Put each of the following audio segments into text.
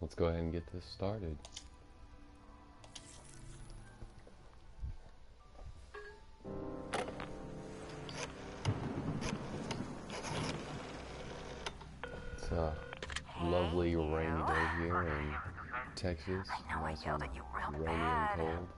let's go ahead and get this started. It's a lovely rainy day here in Texas. I know I yelled at you real bad. cold.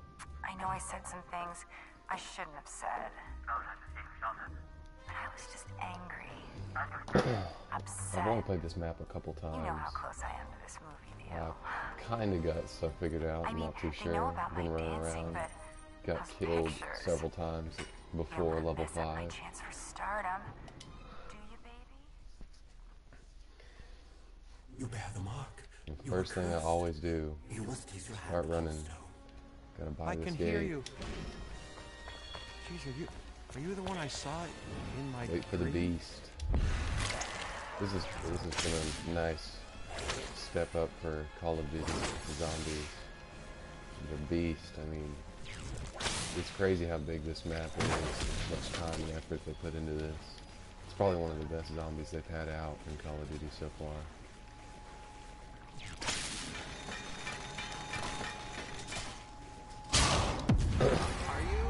I know I said some things I shouldn't have said. But I was just angry. upset. I've only played this map a couple times. You know how close I am to this movie deal. I kind of got stuff figured out. I I'm mean, not too they sure. know about Been my running dancing, around. but Got killed pictures, several times before not level mess my 5. chance for stardom. Do you, baby? You bear the mark. The first thing I always do, You must place your start running. stone. gotta buy I this can hear you. Jeez, are you are you the one I saw in my Wait for the beast. This is this has been a nice step up for Call of Duty Zombies. The beast, I mean, it's crazy how big this map is, how much time and effort they put into this. It's probably one of the best zombies they've had out in Call of Duty so far. Are you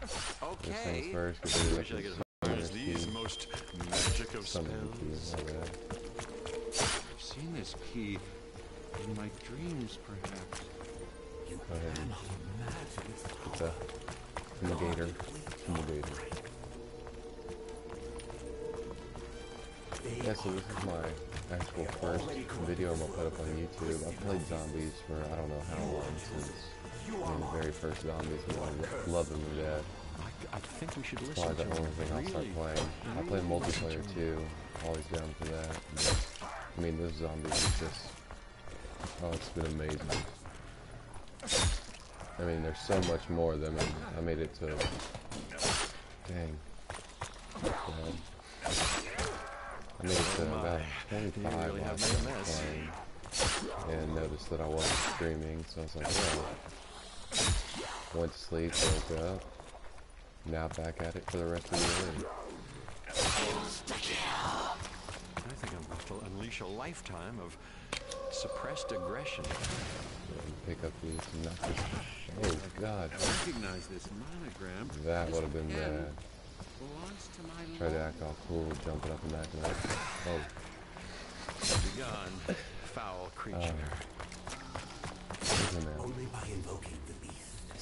First okay? things first, get rid Wish I could harness these most magic of Some of the keys, spells. My bad. I've seen this key in my dreams, perhaps. You Go ahead. its a fumigator. Fumigator. Yeah, so this is my actual first video I'm gonna put up on YouTube. I've played zombies for I don't know how long since mean, the very first zombies and I love them to death. I, think we should listen probably to the only thing I'll start playing. I play multiplayer listen to him. too. Always down for that. But, I mean, this zombie is just oh, it's been amazing. I mean, there's so much more of them, and I made it to dang. God. I made it to about 25 really last a time and noticed that I wasn't streaming, so I was like, well, went to sleep, woke up, now back at it for the rest of the year. I think I'm going to unleash a lifetime of suppressed aggression. and pick up these and knock this. Oh God, Recognize this monogram. that would have been pen bad. Belongs to my Try to lord. act all cool, jumping up and back and up. Oh, Begone, foul creature. Oh. isn't only by invoking the beast.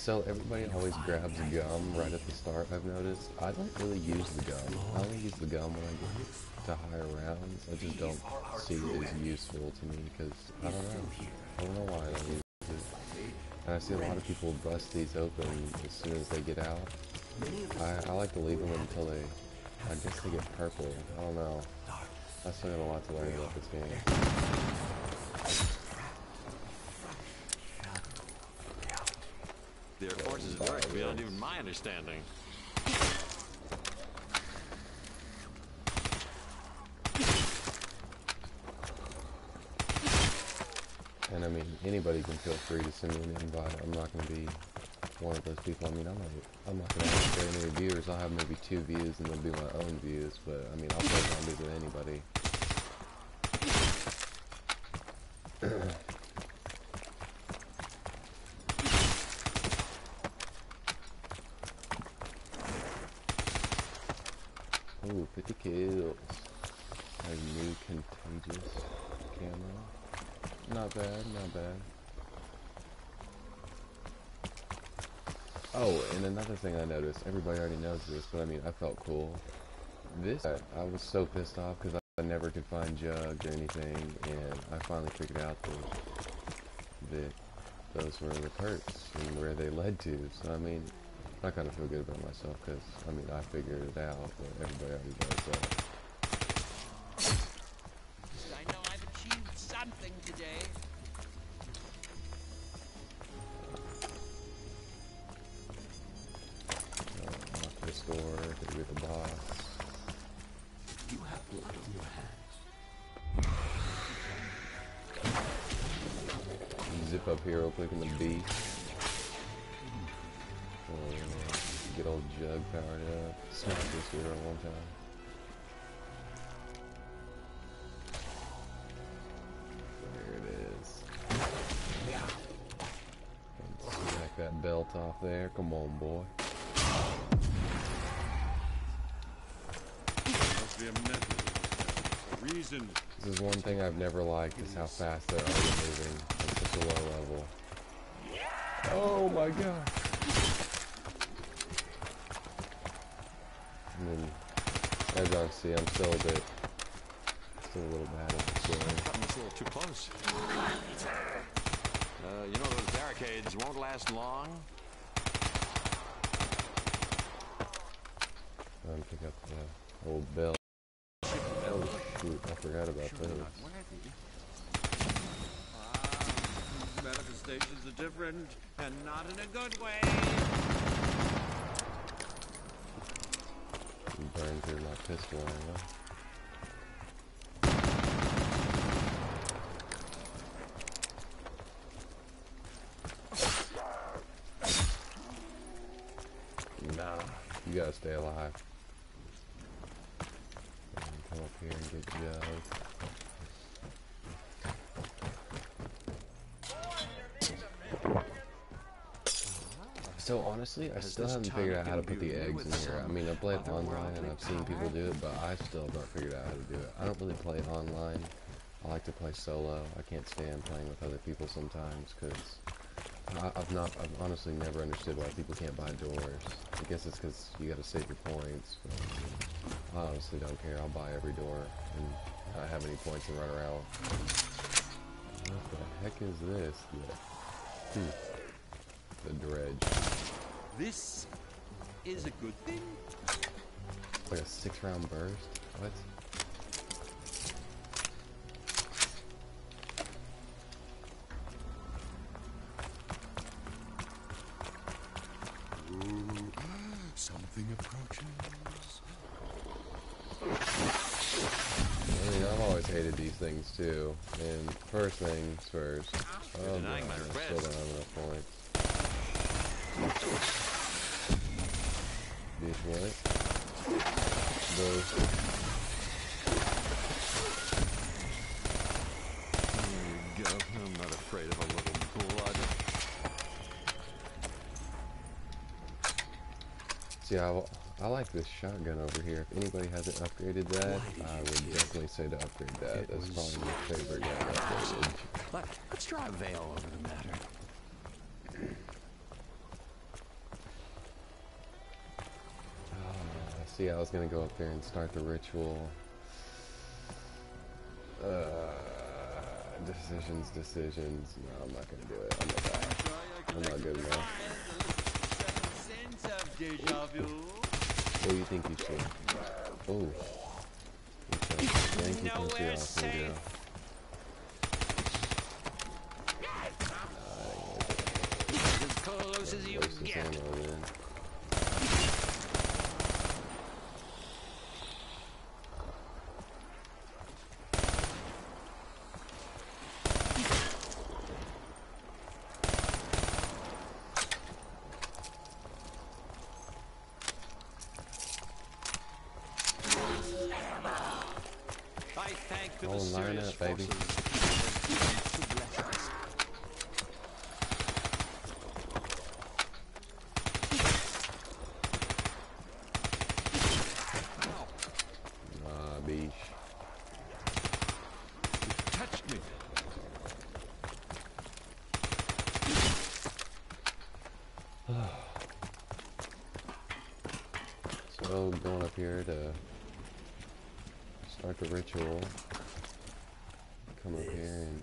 So everybody always grabs gum right at the start. I've noticed. I don't really use the gum. I only use the gum when I get to higher rounds. I just don't see it as useful to me because I don't know. I don't know why I don't use it. And I see a lot of people bust these open as soon as they get out. I, I like to leave them until they, I guess they get purple. I don't know. I still got a lot to learn about this game. Beyond even my understanding. And I mean, anybody can feel free to send me an invite. I'm not going to be one of those people. I mean, I'm not, I'm not going to have very many viewers. I'll have maybe two views and they'll be my own views. But I mean, I'll play zombies with anybody. 50 kills. A new contagious camo. Not bad, not bad. Oh, and another thing I noticed, everybody already knows this, but I mean, I felt cool. This, I, I was so pissed off because I never could find jugs or anything, and I finally figured out that, that those were the perks and where they led to. So, I mean, I kind of feel good about myself because, I mean, I figured it out, but everybody already does that. Belt off there. Come on, boy. This is one thing I've never liked is how fast they're moving at such a low level. Oh my god. And then, as y'all can see, I'm still a bit, still a little bad at this little too close. Uh, you know those barricades won't last long. I'm pick up the old belt. Oh shoot, I forgot about those. Ah, manifestations are different, and not in a good way. Burn through my pistol ammo. Nah, you gotta stay alive. And Come up here and get Joe. Uh, so honestly, I Has still haven't figured out how to put the eggs in here. I mean, I play online and I've seen people do it, but I still have not figured out how to do it. I don't really play online. I like to play solo. I can't stand playing with other people sometimes because I've not, I've honestly never understood why people can't buy doors. I guess it's because you got to save your points. But I honestly don't care. I'll buy every door and not have any points and run around. What the heck is this? The, hmm. the dredge. This is a good thing. Like a six round burst? What? Something approaches. I mean, I've always hated these things too. And first things first. Oh, God, I still don't have enough points. Bitch, what? Those. There you go. I'm not afraid of a little blood. See, I, I like this shotgun over here. If anybody hasn't upgraded that, I would definitely say to upgrade that. That's probably my favorite gun upgraded. Let, let's draw a veil over the matter. Uh, see, I was gonna go up there and start the ritual. Uh, decisions, decisions. No, I'm not gonna do it. I'm not bad. I'm not good enough. What do you think you should? Oh. Okay. Thank you, Nowhere Quincy Austin, safe. Joe. As close as you get. ammo then. I thank the Oh, line mysterious up, baby. forces to bless us. Ow, Beesh. touched me. So, going up here to start the ritual. Come up here and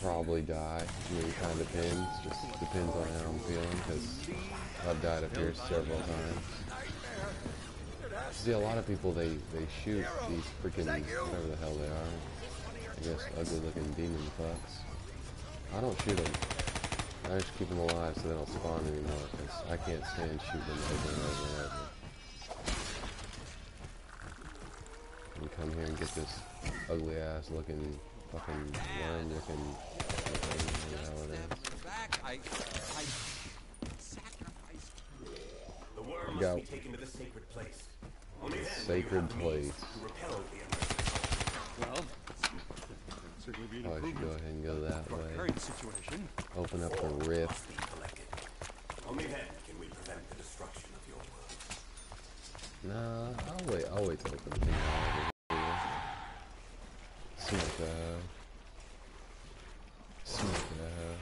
probably die. It kind of depends. Just depends on how I'm feeling, because I've died up here several times. See, a lot of people, they, they shoot these freaking, whatever the hell they are. I guess ugly looking demon fucks. I don't shoot them. I just keep them alive so they don't spawn anymore, because I can't stand shooting them over and over and over. And come here and get this ugly ass looking fucking worm looking thing, you know how it is. Back, I, I sacrificed. The worm must Go. be taken to the sacred place. Only then Sacred place. to repel the Emperor. Well, certainly be an Probably should go ahead and go that way. current situation. Open up the rift. Only then can we prevent the destruction of your world. Nah, I'll wait. I'll wait till I put the thing on over here. Smoke that. Smoke that.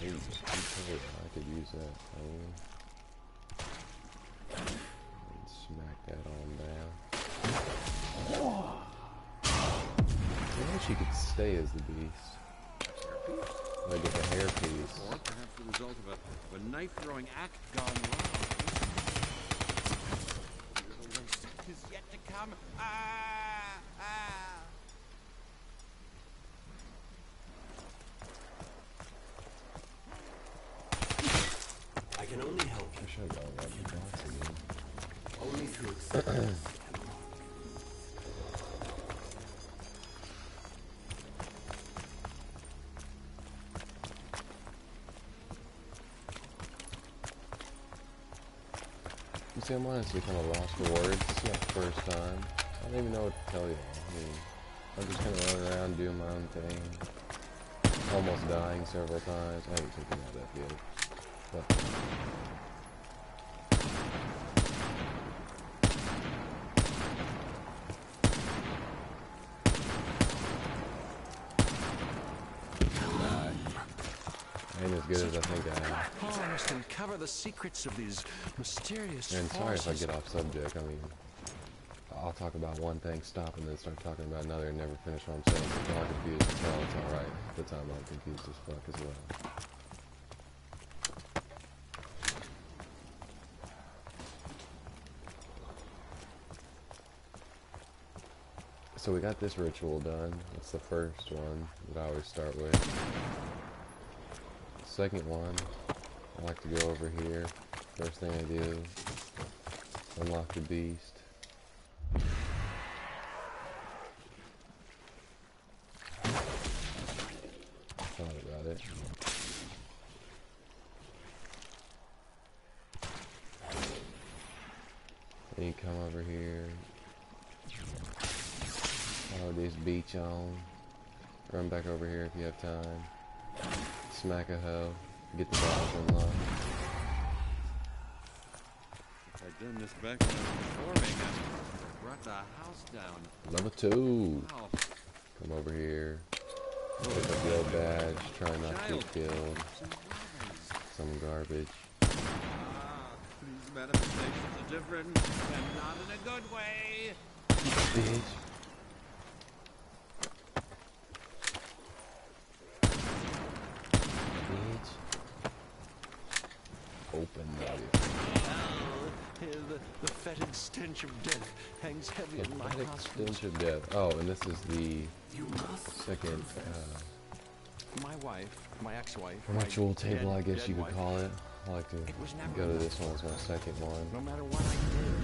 Hey, hey, I could use that. Oh. And smack that on down. I wish you could stay as the beast. Like get the hairpiece. Or perhaps the result of a, of a knife-throwing act gone wrong. The worst is yet to come. Ah! Ah! I can only help I should have gone right to box you only through see, I'm honestly kind of lost for. This is my first time. I don't even know what to tell you. I mean, I'm just kind of running around doing my own thing. Almost dying several times. I haven't taken that up yet. But I ain't as good as I think I am. Oh, I must uncover the secrets of these mysterious And sorry if I get off subject. I mean, I'll talk about one thing, stop, and then start talking about another, and never finish what I'm saying. So if y'all confused as hell, it's alright. The time, I'm confused as fuck as well. So we got this ritual done. It's the first one that I always start with. Second one, I like to go over here. First thing I do, unlock the beast. Thought about it. Then you come over here. Follow this beach on. Run back over here if you have time. Smack a hoe. Get the unlocked. I'd done this back when I was performing, I brought the house down. Level two. Wow. Come over here. Pick up the old badge. Try not to get killed. Some garbage. Ah, these manifestations are different, and not in a good way. Bitch. Open that. Oh, the, the fetid stench of death hangs heavy in my nostrils. stench of death. Oh, and this is the second uh, My wife, my ex-wife, ritual table, dead- I guess you could wife, call it. I like to It was never go to this one as my second one. No matter what I did.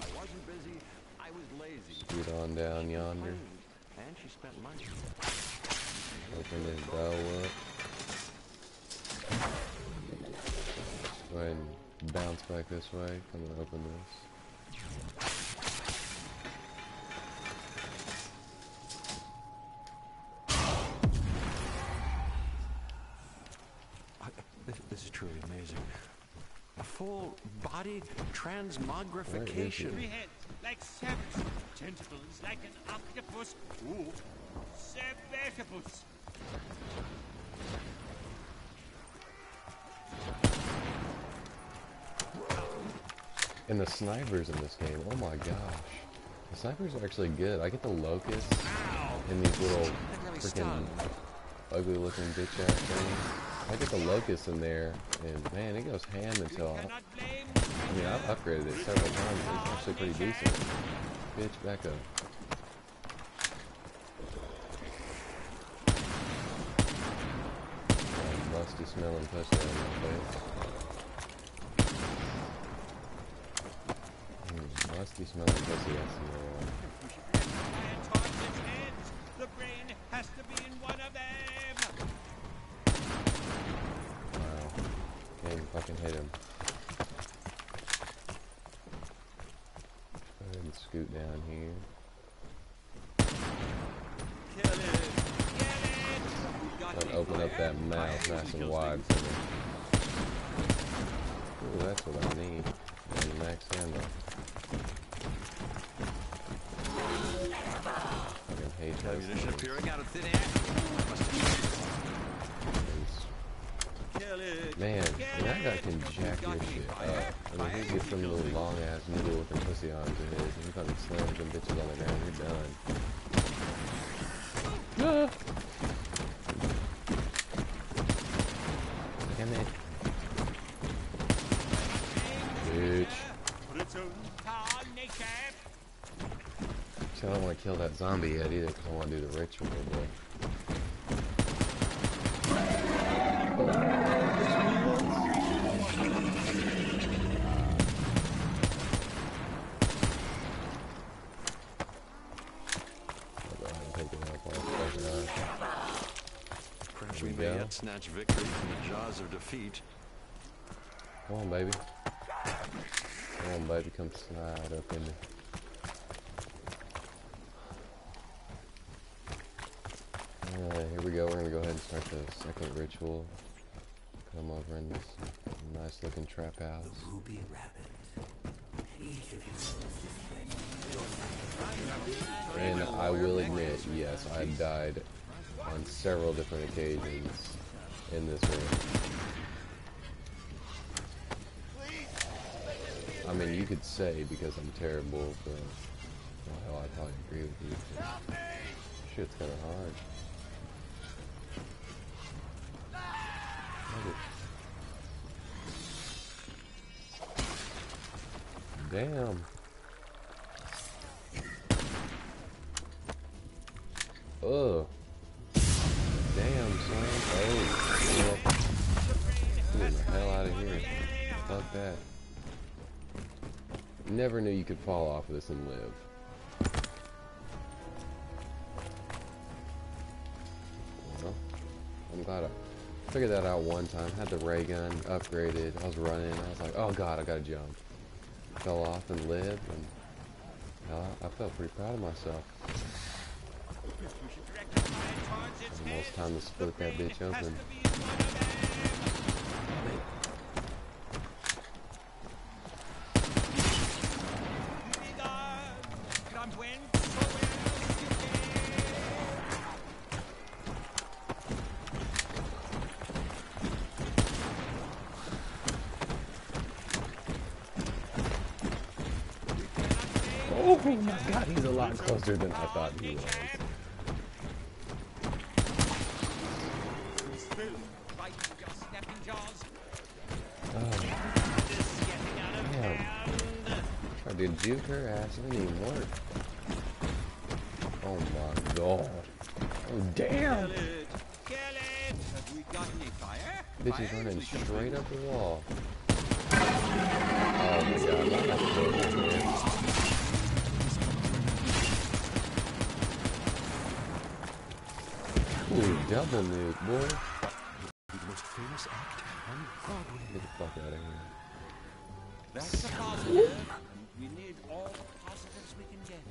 I wasn't busy. I was lazy. Scoot on down yonder. And she spent money. Open this bell up. Go ahead and bounce back this way. I'm gonna open this. This, this is truly amazing. A full body transmogrification. Three heads like serpents, tentacles like an octopus. Ooh, Sebetopus. And the snipers in this game, oh my gosh. The snipers are actually good. I get the locusts and these little freaking ugly looking bitch ass things. I get the locusts in there and man, it goes ham until I, I mean I've upgraded it several times. It's actually pretty decent. Bitch, back up. Musty smelling pussy in my face. Musty smelling pussy, that's the one. we should let the lion toss its heads. The brain has to be in one of them. Wow. Can't even fucking hit him. Go ahead and scoot down here. Kill it! Kill it! Don't open up that mouth nice and wide for me. Ooh, that's what I need. Max ammo. Fucking hate Ammunition appearing out of thin air. Must have Kill it! Man, that guy can jack your shit up. I mean, he gets some little long ass needle with a pussy arms in his, and he fucking slams them bitches on the ground, you're done. Ah. Damn it. Bitch. For its own power, nature. See, I don't want to kill that zombie yet either, because I want to do the ritual, but... I'll go ahead and pick it up while it's fresh enough. Perhaps we may yet snatch victory from the jaws of defeat. Come on, baby. Come on, baby, come slide up in there. Alright, here we go. We're gonna go ahead and start the second ritual. Come over in this nice looking trap house. Ruby Rabbit. Each of you And I will admit, yes, I've died on several different occasions in this room. I mean, you could say because I'm terrible, but well, hell, I'd probably agree with you. Shit's kind of hard. Damn. Ugh. Damn, son. Oh, get the hell out of here. Fuck that. Never knew you could fall off of this and live. Well, I'm glad I figured that out one time. Had the ray gun upgraded. I was running. I was like, oh god, I gotta jump. Fell off and lived, and hell, I felt pretty proud of myself. We should direct the fire Almost time to split that bitch open. to be in one of them. Be gone. Come whence, so whence you came. Oh my god, he's a lot closer than I thought he was. Hand. tried juke her ass, it didn't even work. Oh my god. Oh damn! Bitch is running straight up the wall. Oh my god, Ooh, double nuke, boy. The most famous act on Broadway. Get the fuck out of here. That's a positive. We need all the positives we can get.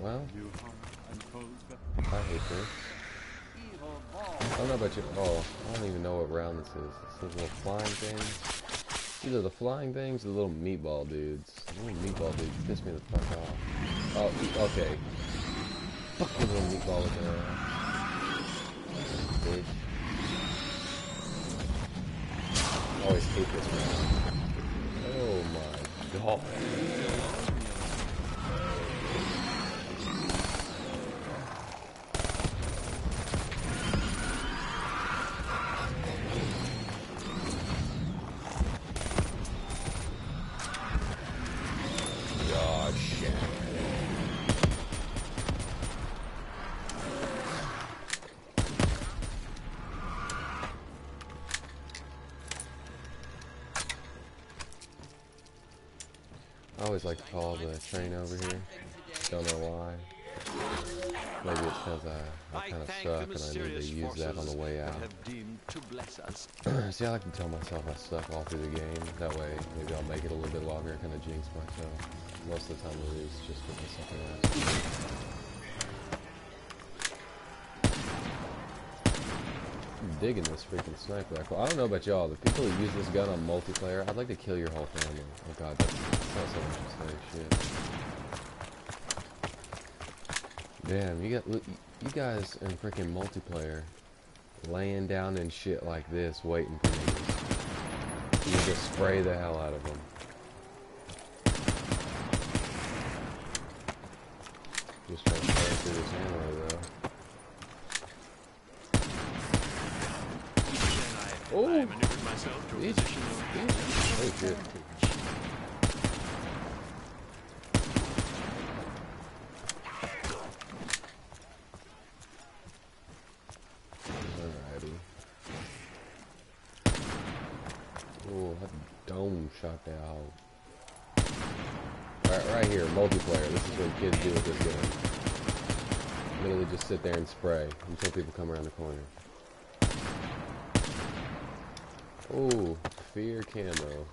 Well, I hate this. I don't know about you. Oh, I don't even know what round this is. It's those little flying things. Either the flying things or the little meatball dudes. The little meatball dudes piss me the fuck off. Oh, okay. Fuck you, little meatball looking ass. Bitch. I always hate this round. Oh my. God, I always like to call the train over here. Don't know why. Maybe it's because I, I I kind of suck and I need to use that on the way out. have deemed to bless us. See, I like to tell myself I suck all through the game. That way, maybe I'll make it a little bit longer, kind of jinx myself. Most of the time, it is just with my sucking ass. Digging this freaking sniper rifle. I don't know about y'all. The people who use this gun on multiplayer, I'd like to kill your whole family. Oh god, that's, that's so much. Shit. Damn, you got you guys in freaking multiplayer laying down and shit like this, waiting for me. You just spray the hell out of them. Just trying to spray through this ammo though. Then I, Oh. I maneuvered myself to a position of Oh shit. That shot out. Right, right here, multiplayer. This is what kids do with this game. Literally just sit there and spray until people come around the corner. Ooh, fear camo.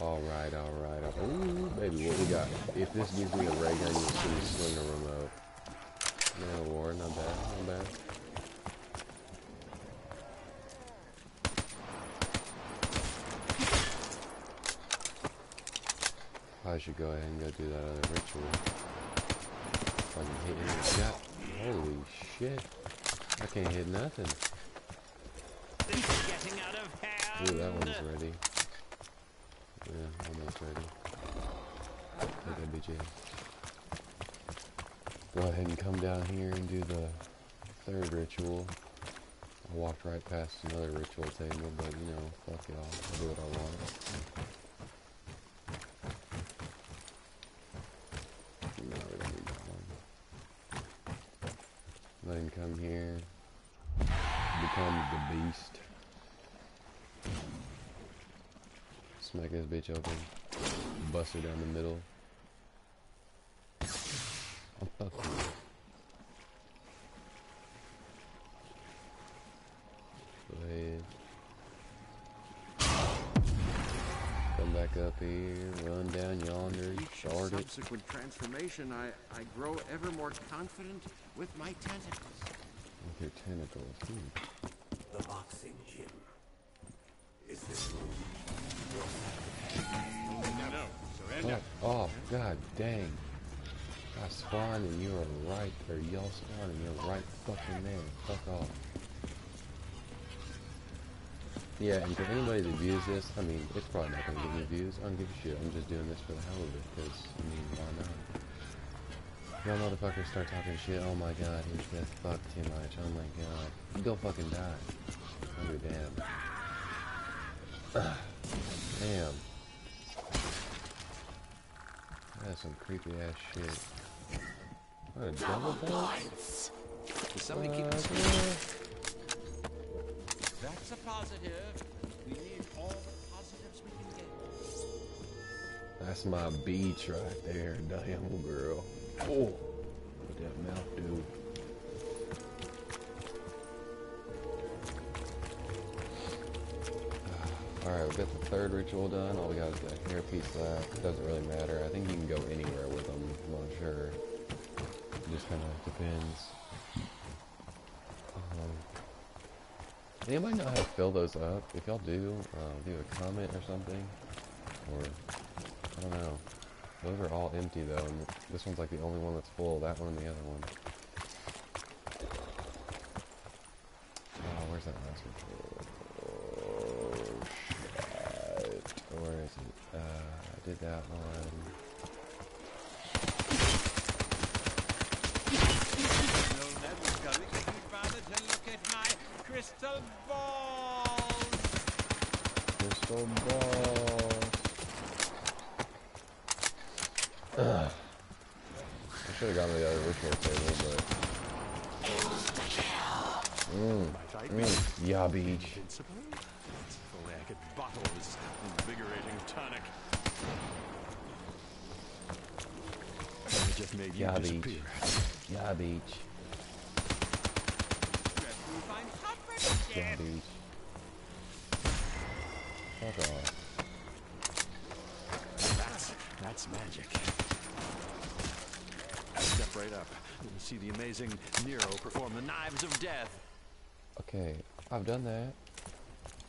Alright, alright. Ooh, baby, what we got? If this gives me a ray gun, you'll see me swing a remote. Man of war, not bad, not bad. I should go ahead and go do that other ritual. If I can hit. Holy shit. I can't hit nothing. This is getting out of. Ooh, that one's ready. Yeah, almost ready. Take. Go ahead and come down here and do the third ritual. I walked right past another ritual table, but you know, fuck y'all. I'll do what I want. Come here. Become the beast. Smack this bitch open. Bust her down the middle. Oh, fuck you. Go ahead. Come back up here, run down yonder, start it. subsequent transformation, I, I grow ever more confident with my tentacles. With your tentacles. Hmm. The boxing gym. Is this room surrender. Oh, god dang. I spawned and you were right, or y'all spawned and you're right fucking there. Fuck off. Yeah, and for anybody that views this, I mean, it's probably not gonna get me views. I don't give a shit. I'm just doing this for the hell of it, because, I mean, why not? Y'all motherfuckers start talking shit, oh my god, he's just fuck too much, oh my god. Go fucking die. Damn. damn. That's some creepy ass shit. What a double bump? Does somebody keep Fuck us uh, yeah. That's a positive. We need all the positives we can get. That's my beach right there, damn girl. Oh, what that mouth do? Alright, we got the third ritual done. All we got is that hairpiece left. It doesn't really matter. I think you can go anywhere with them. I'm not sure. It just kind of depends. Um, anybody know how to fill those up? If y'all do, uh, leave a comment or something. Or, I don't know. Those are all empty though, and this one's like the only one that's full. That one and the other one. Oh, where's that last one? Oh, shit. Where is it? Uh, I did that one. No, never Scully. Get me father to look at my crystal balls. Crystal balls. Ugh. I should have gone to the other ritual table, but. Mmm. Might I be. Yeah, beach. invincible? If only I could bottle this invigorating tonic. I just made you Yeah, beach. disappear. Yeah, beach. Dreadful fine comfort, Yeah, beach. Fuck off. That's, that's magic. Step right up and see the amazing Nero perform the knives of death. Okay, I've done that.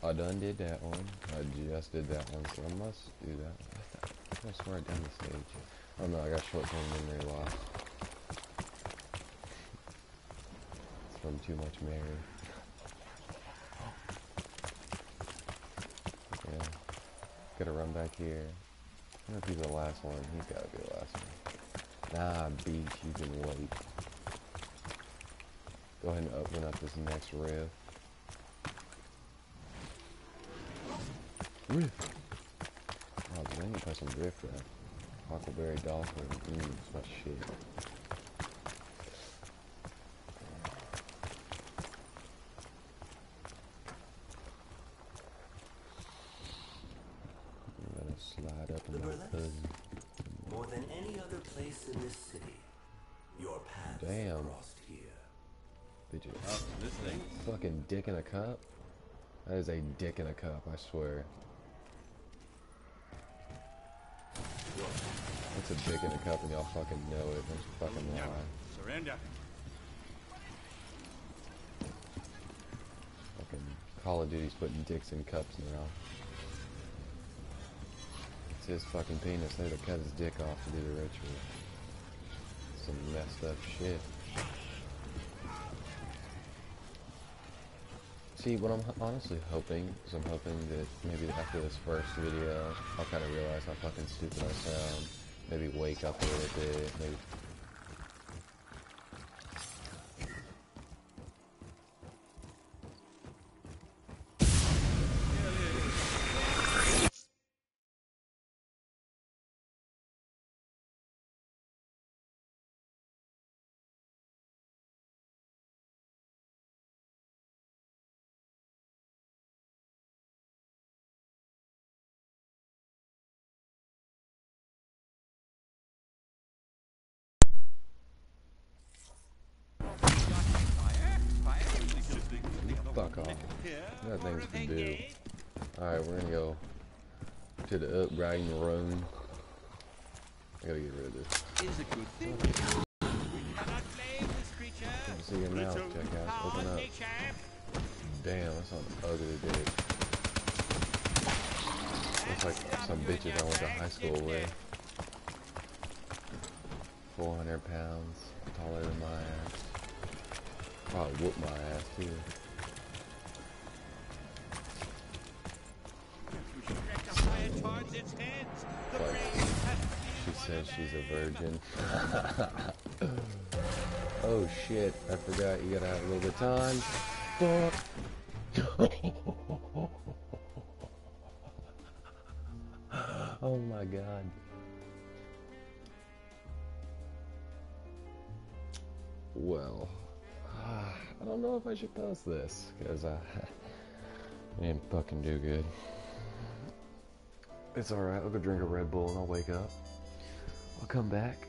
I done did that one. I just did that one, so I must do that. I, I swear done the stage. Oh no, I got short-term memory loss. It's from too much Mary. Yeah. Gotta run back here. I wonder if he's the last one. He's gotta be the last one. Nah, beach, you can wait. Go ahead and open up this next rift. Rift! Oh, dude, I need to play some Riff Raff. Huckleberry Dolphin. Mmm, it's my shit. I'm slide up in The my burlesque. More than any other place in this city, your paths Damn. crossed here. Bitches. Oh, this thing? Fucking dick in a cup? That is a dick in a cup, I swear. It's a dick in a cup and y'all fucking know it. That's a fucking lie. Surrender. Fucking Call of Duty's putting dicks in cups now. It's his fucking penis. They had to cut his dick off to do the ritual. Some messed up shit. See, what I'm honestly hoping is I'm hoping that maybe after this first video, I'll kind of realize how fucking stupid I sound. Maybe wake up a little bit. Maybe. Things to do. Alright, we're gonna go to the upgrading room. I gotta get rid of this. Is a good thing. We cannot blame this creature. See your mouth, Its check out. Open up. Damn, that's an ugly dick. Looks like some bitches I went to high school with. 400 pounds, taller than my ass. Probably whoop my ass too. Like, She says she's a virgin. oh shit, I forgot you gotta have a little bit of time. Fuck. oh my god. Well, ah, I don't know if I should post this because I, I didn't fucking do good. It's alright, I'll go drink a Red Bull and I'll wake up. I'll come back.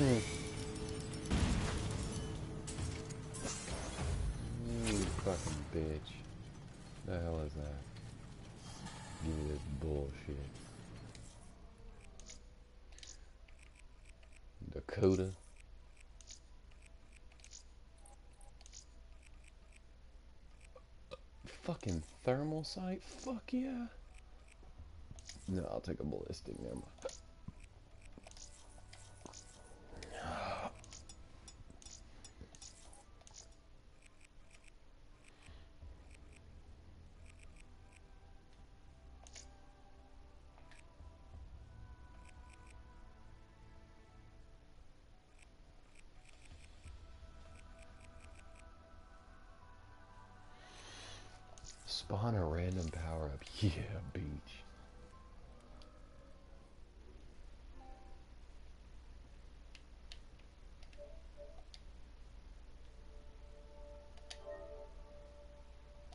You fucking bitch. The hell is that? Give me this bullshit. Dakota. Fucking thermal sight? Fuck yeah. No, I'll take a ballistic. Never mind.